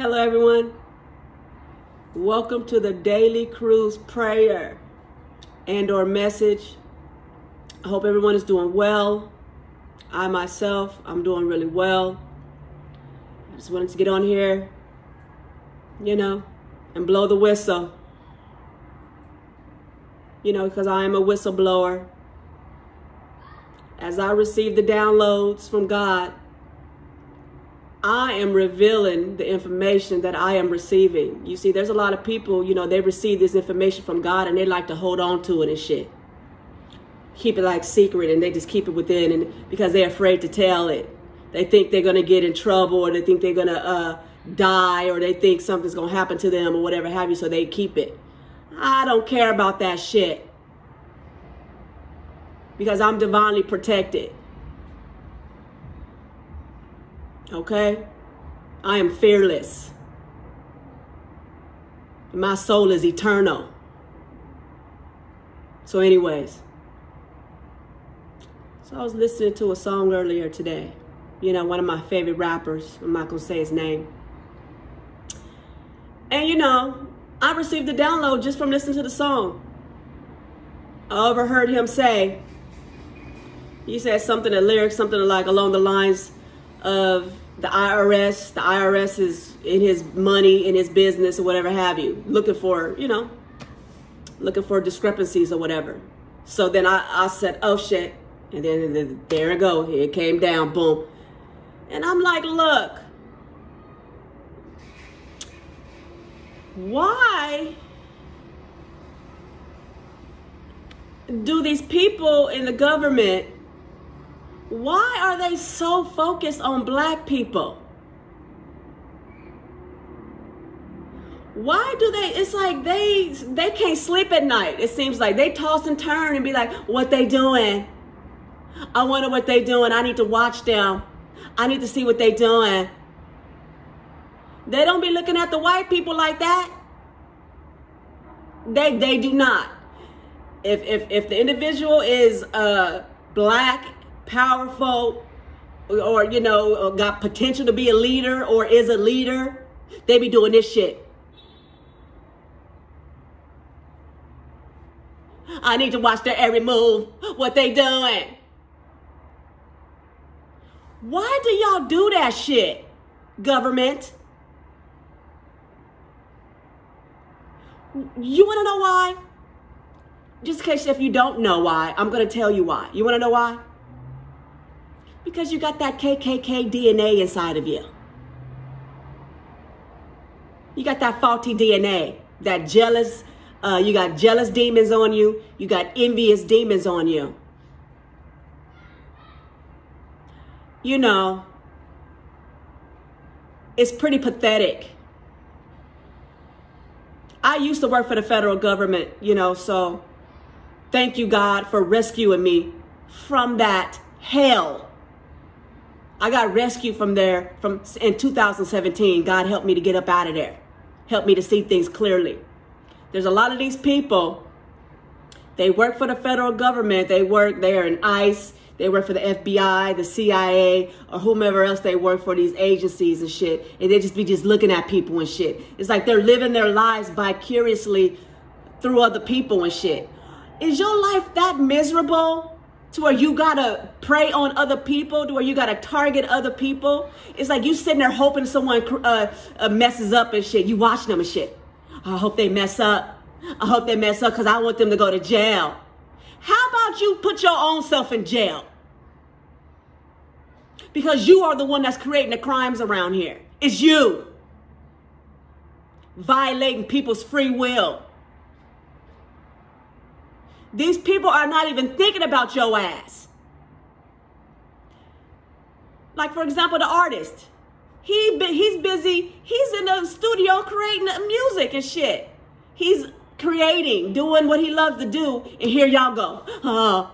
Hello, everyone. Welcome to the Daily Cruz Prayer and or message. I hope everyone is doing well. I myself, I'm doing really well. I just wanted to get on here, you know, and blow the whistle. You know, because I am a whistleblower. As I receive the downloads from God, I am revealing the information that I am receiving. You see, there's a lot of people, you know, they receive this information from God and they like to hold on to it and shit. Keep it like secret and they just keep it within and because they're afraid to tell it. They think they're gonna get in trouble or they think they're gonna uh, die or they think something's gonna happen to them or whatever have you, so they keep it. I don't care about that shit. Because I'm divinely protected. Okay? I am fearless. My soul is eternal. So, anyways, so I was listening to a song earlier today. You know, one of my favorite rappers. I'm not going to say his name. And, you know, I received a download just from listening to the song. I overheard him say, he said something, a lyric, something like along the lines of the IRS. The IRS is in his money, in his business, or whatever have you, looking for, you know, looking for discrepancies or whatever. So then I, I said, oh shit. And then, there it go. It came down, boom. And I'm like, look, why do these people in the government why are they so focused on black people? Why do they it's like they they can't sleep at night. It seems like they toss and turn and be like, "What they doing? I wonder what they doing. I need to watch them. I need to see what they doing." They don't be looking at the white people like that. They they do not. If if if the individual is uh black powerful or, you know, uh, got potential to be a leader or is a leader, they be doing this shit. I need to watch their every move, what they doing. Why do y'all do that shit, government? You want to know why? Just in case if you don't know why, I'm going to tell you why. You want to know why? Because you got that KKK DNA inside of you. You got that faulty DNA, that jealous, uh, you got jealous demons on you, you got envious demons on you. You know, it's pretty pathetic. I used to work for the federal government, you know, so thank you, God, for rescuing me from that hell. I got rescued from there from in 2017. God helped me to get up out of there. Helped me to see things clearly. There's a lot of these people. They work for the federal government. They work there in ICE. They work for the FBI, the CIA, or whomever else they work for these agencies and shit. And they just be just looking at people and shit. It's like they're living their lives vicariously through other people and shit. Is your life that miserable? To where you gotta prey on other people, to where you gotta target other people. It's like you sitting there hoping someone uh, uh, messes up and shit. You watching them and shit. I hope they mess up. I hope they mess up because I want them to go to jail. How about you put your own self in jail? Because you are the one that's creating the crimes around here. It's you. Violating people's free will. These people are not even thinking about your ass. Like, for example, the artist. He he's busy. He's in the studio creating music and shit. He's creating, doing what he loves to do, and here y'all go. Oh,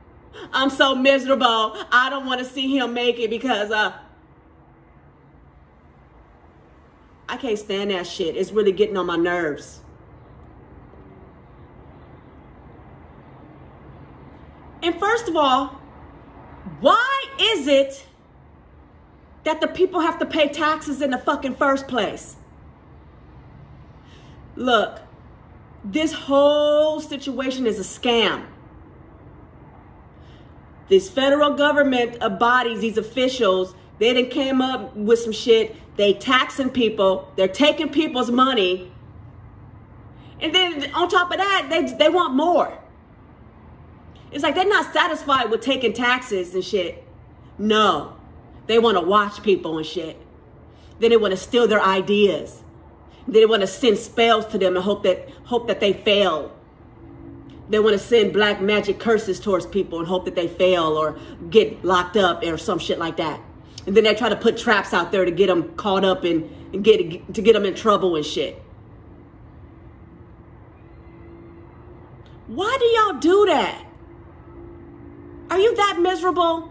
I'm so miserable. I don't want to see him make it because uh, I can't stand that shit. It's really getting on my nerves. And first of all, why is it that the people have to pay taxes in the fucking first place. Look, this whole situation is a scam. This federal government bodies, these officials, they done came up with some shit. They taxing people. They're taking people's money. And then on top of that, they, they want more. It's like they're not satisfied with taking taxes and shit. No. They want to watch people and shit. Then they want to steal their ideas. They want to send spells to them and hope that hope that they fail. They want to send black magic curses towards people and hope that they fail or get locked up or some shit like that. And then they try to put traps out there to get them caught up and, and get to get them in trouble and shit. Why do y'all do that? Are you that miserable?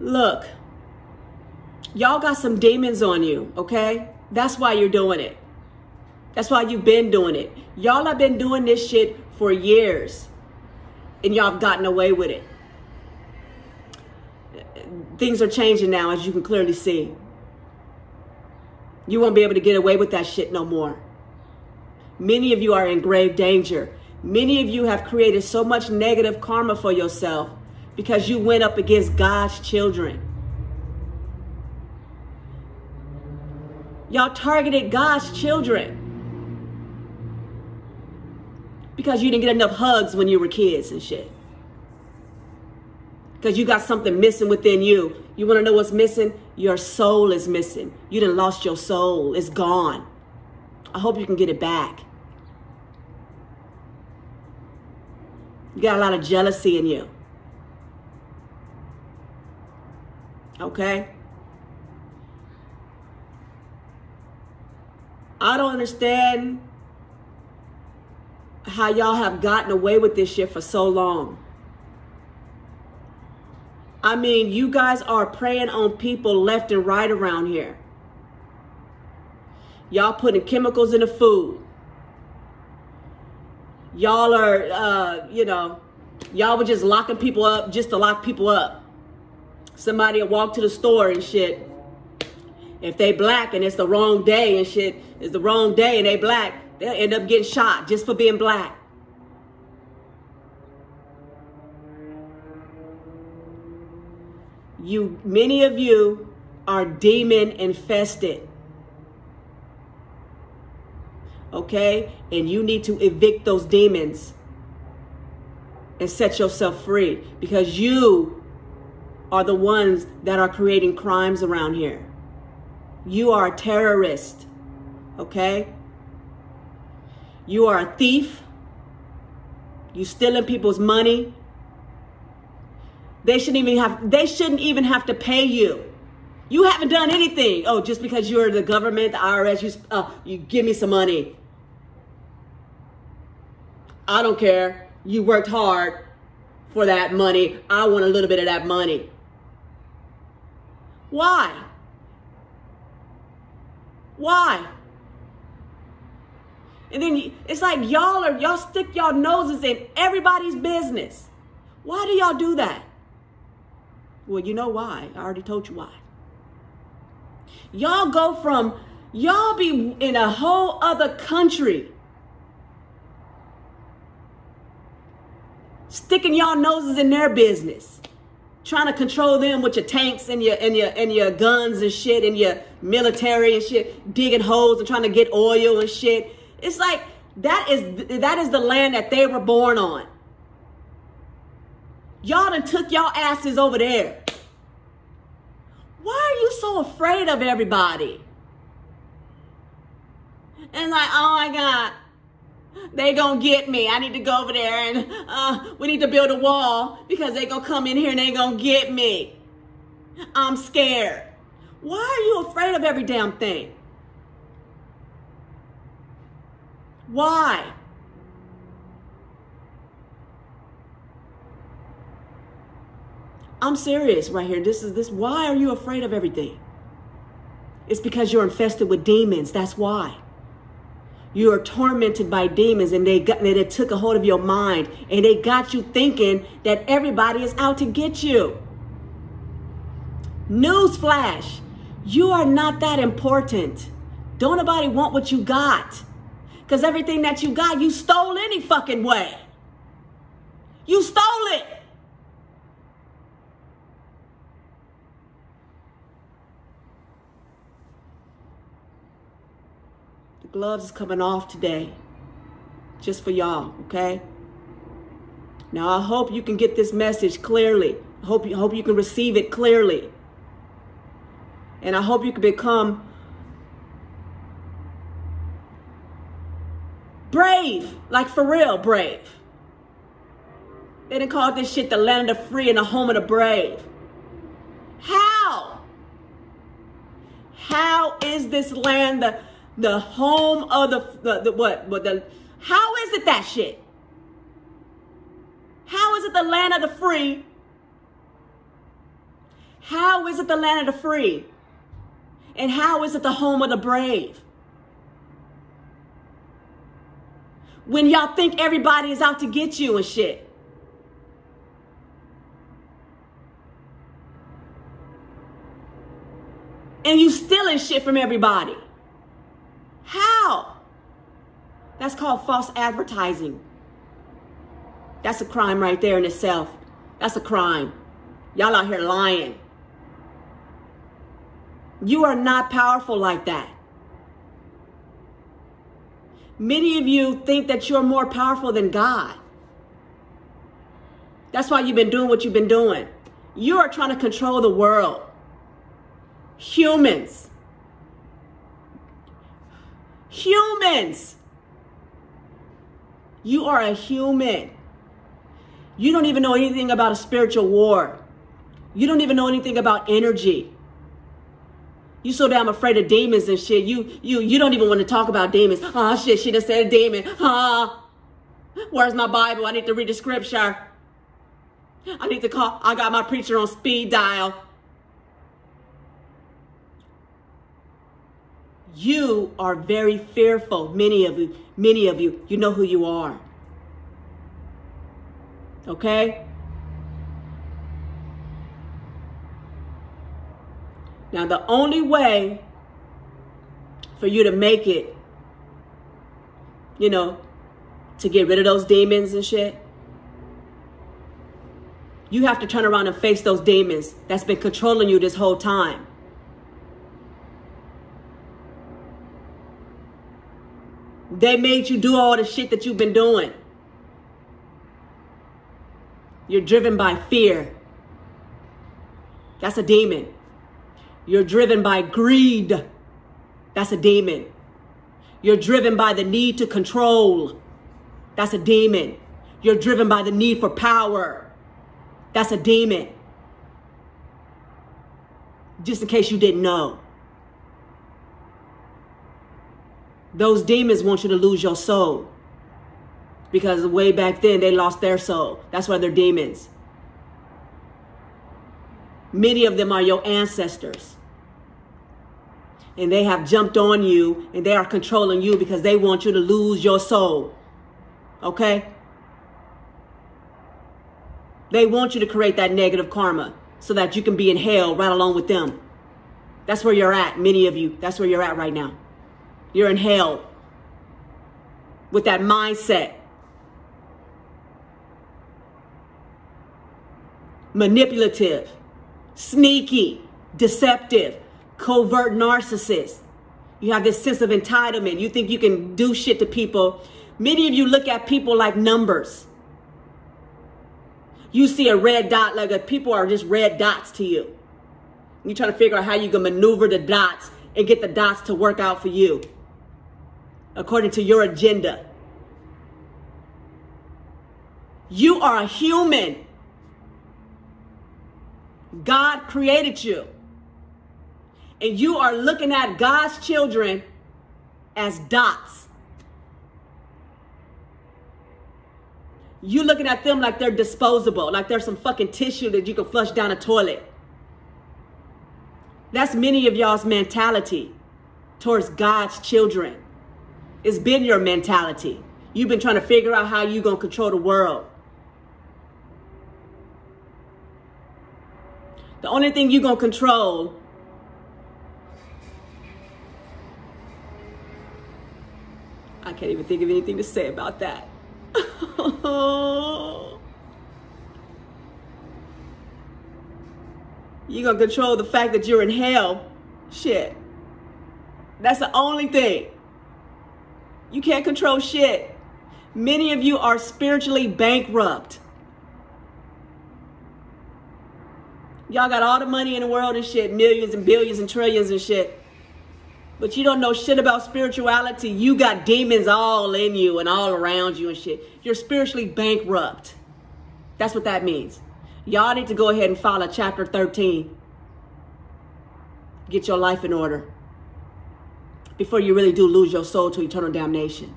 Look, y'all got some demons on you, okay? That's why you're doing it. That's why you've been doing it. Y'all have been doing this shit for years, and y'all have gotten away with it. Things are changing now, as you can clearly see. You won't be able to get away with that shit no more. Many of you are in grave danger. Many of you have created so much negative karma for yourself because you went up against God's children. Y'all targeted God's children because you didn't get enough hugs when you were kids and shit. Because you got something missing within you. You want to know what's missing? Your soul is missing. You done lost your soul. It's gone. I hope you can get it back. You got a lot of jealousy in you. Okay? I don't understand how y'all have gotten away with this shit for so long. I mean, you guys are preying on people left and right around here. Y'all putting chemicals in the food. Y'all are, uh, you know, y'all were just locking people up just to lock people up. Somebody will walk to the store and shit. If they black and it's the wrong day and shit, it's the wrong day and they black, they'll end up getting shot just for being black. You, many of you are demon infested. Okay? And you need to evict those demons and set yourself free because you are the ones that are creating crimes around here. You are a terrorist, okay? You are a thief. You stealing people's money. They shouldn't even have they shouldn't even have to pay you. You haven't done anything. Oh, just because you're the government, the IRS, you uh, you give me some money. I don't care. You worked hard for that money. I want a little bit of that money. Why? Why? And then it's like y'all are y'all stick y'all noses in everybody's business. Why do y'all do that? Well, you know why. I already told you why. Y'all go from y'all be in a whole other country. Sticking y'all noses in their business trying to control them with your tanks and your and your and your guns and shit and your military and shit, digging holes and trying to get oil and shit. It's like that is that is the land that they were born on. Y'all done took y'all asses over there. Why are you so afraid of everybody? And like, oh my God, they gonna get me. I need to go over there and uh, we need to build a wall because they gonna come in here and they gonna get me. I'm scared. Why are you afraid of every damn thing? Why? I'm serious right here. This is this. Why are you afraid of everything? It's because you're infested with demons. That's why. You are tormented by demons and they got they took a hold of your mind and they got you thinking that everybody is out to get you. Newsflash, you are not that important. Don't nobody want what you got. Because everything that you got, you stole any fucking way. You stole it. The gloves is coming off today. Just for y'all, okay? Now I hope you can get this message clearly. I hope you hope you can receive it clearly. And I hope you can become brave, like for real brave. They didn't call this shit the land of the free and the home of the brave. How? How is this land the the home of the the, the what? What the? How is it that shit? How is it the land of the free? How is it the land of the free? And how is it the home of the brave? When y'all think everybody is out to get you and shit. And you stealing shit from everybody. How? That's called false advertising. That's a crime right there in itself. That's a crime. Y'all out here lying. You are not powerful like that. Many of you think that you're more powerful than God. That's why you've been doing what you've been doing. You are trying to control the world. Humans. Humans. You are a human. You don't even know anything about a spiritual war. You don't even know anything about energy. You so damn afraid of demons and shit. You you you don't even want to talk about demons. Oh shit, she just said a demon. Ah, where's my Bible? I need to read the scripture. I need to call. I got my preacher on speed dial. You are very fearful. Many of you, many of you, you know who you are. Okay? Now, the only way for you to make it, you know, to get rid of those demons and shit, you have to turn around and face those demons that's been controlling you this whole time. They made you do all the shit that you've been doing. You're driven by fear. That's a demon. You're driven by greed. That's a demon. You're driven by the need to control. That's a demon. You're driven by the need for power. That's a demon. Just in case you didn't know. Those demons want you to lose your soul. Because way back then they lost their soul. That's why they're demons. Many of them are your ancestors. And they have jumped on you and they are controlling you because they want you to lose your soul. Okay? They want you to create that negative karma so that you can be in hell right along with them. That's where you're at, many of you. That's where you're at right now. You're in hell with that mindset. Manipulative sneaky, deceptive, covert narcissist. You have this sense of entitlement. You think you can do shit to people. Many of you look at people like numbers. You see a red dot like a, people are just red dots to you. You try to figure out how you can maneuver the dots and get the dots to work out for you according to your agenda. You are a human. God created you. And you are looking at God's children as dots. You looking at them like they're disposable, like there's some fucking tissue that you can flush down a toilet. That's many of y'all's mentality towards God's children. It's been your mentality. You've been trying to figure out how you're going to control the world. The only thing you're going to control I can't even think of anything to say about that. you're going to control the fact that you're in hell. Shit. That's the only thing. You can't control shit. Many of you are spiritually bankrupt. Y'all got all the money in the world and shit, millions and billions and trillions and shit. But you don't know shit about spirituality. You got demons all in you and all around you and shit. You're spiritually bankrupt. That's what that means. Y'all need to go ahead and follow chapter 13. Get your life in order before you really do lose your soul to eternal damnation.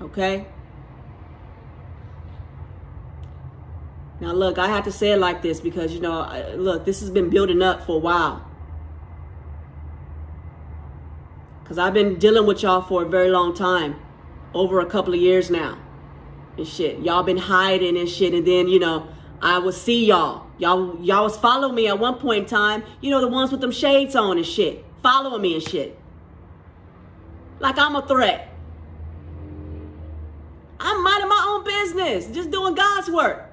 Okay? Now, look, I have to say it like this because, you know, look, this has been building up for a while. Because I've been dealing with y'all for a very long time, over a couple of years now. And shit, y'all been hiding and shit. And then, you know, I will see y'all. Y'all, y'all was following me at one point in time. You know, the ones with them shades on and shit. Following me and shit. Like I'm a threat. I'm minding my own business, just doing God's work.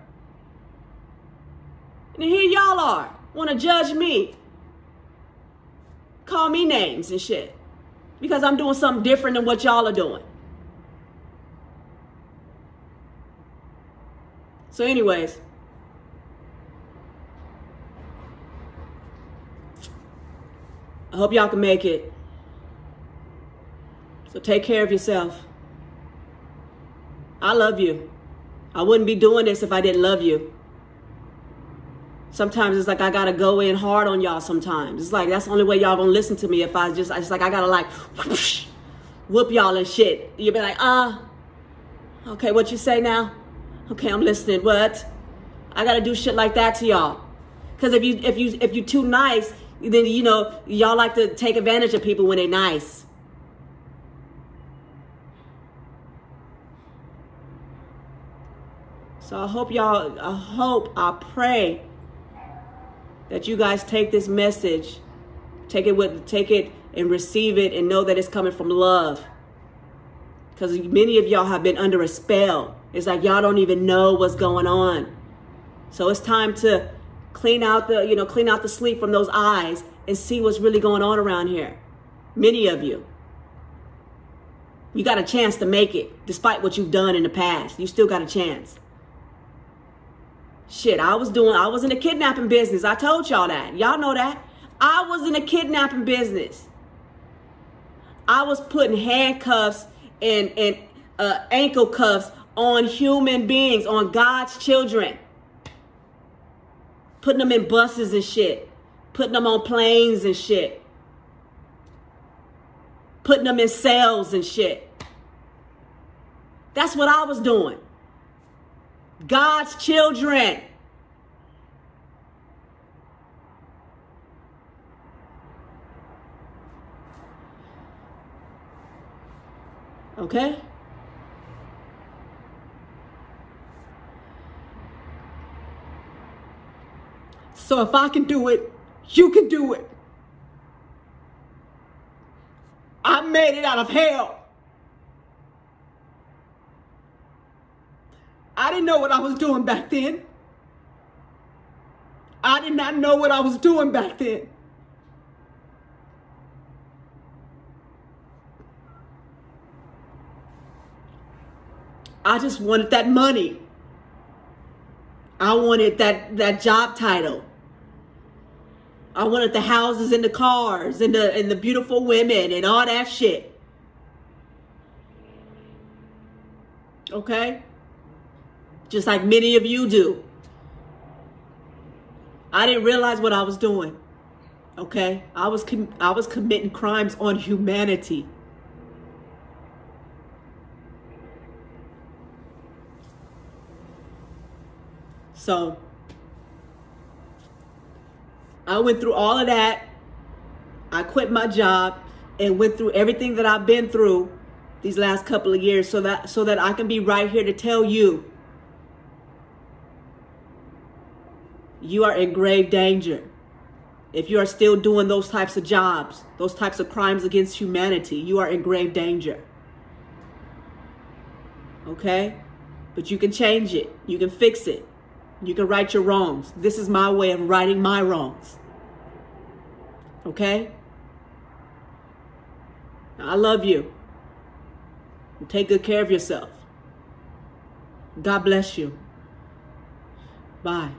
And here y'all are, want to judge me. Call me names and shit. Because I'm doing something different than what y'all are doing. So, anyways. I hope y'all can make it. So take care of yourself. I love you. I wouldn't be doing this if I didn't love you. Sometimes it's like I gotta go in hard on y'all sometimes. It's like that's the only way y'all gonna listen to me if I just I just like I gotta like whoosh, whoop y'all and shit. You'll be like, ah, uh, okay, what you say now? Okay, I'm listening. What? I gotta do shit like that to y'all. Cause if you if you if you too nice, then you know y'all like to take advantage of people when they're nice. So I hope y'all, I hope, I pray that you guys take this message, take it with, take it and receive it and know that it's coming from love. Because many of y'all have been under a spell. It's like y'all don't even know what's going on. So it's time to clean out the, you know, clean out the sleep from those eyes and see what's really going on around here. Many of you. You got a chance to make it despite what you've done in the past. You still got a chance. Shit, I was doing, I was in the kidnapping business. I told y'all that. Y'all know that. I was in the kidnapping business. I was putting handcuffs and, and uh, ankle cuffs on human beings, on God's children. Putting them in buses and shit. Putting them on planes and shit. Putting them in cells and shit. That's what I was doing. God's children. Okay? So if I can do it, you can do it. I made it out of hell. I didn't know what I was doing back then. I did not know what I was doing back then. I just wanted that money. I wanted that, that job title. I wanted the houses and the cars and the and the beautiful women and all that shit. Okay? Just like many of you do. I didn't realize what I was doing. Okay? I was I was committing crimes on humanity. So I went through all of that. I quit my job. and went through everything that I've been through these last couple of years so that so that I can be right here to tell you you are in grave danger. If you are still doing those types of jobs, those types of crimes against humanity, you are in grave danger. Okay? But you can change it. You can fix it. You can right your wrongs. This is my way of righting my wrongs. Okay? I love you. Take good care of yourself. God bless you. Bye.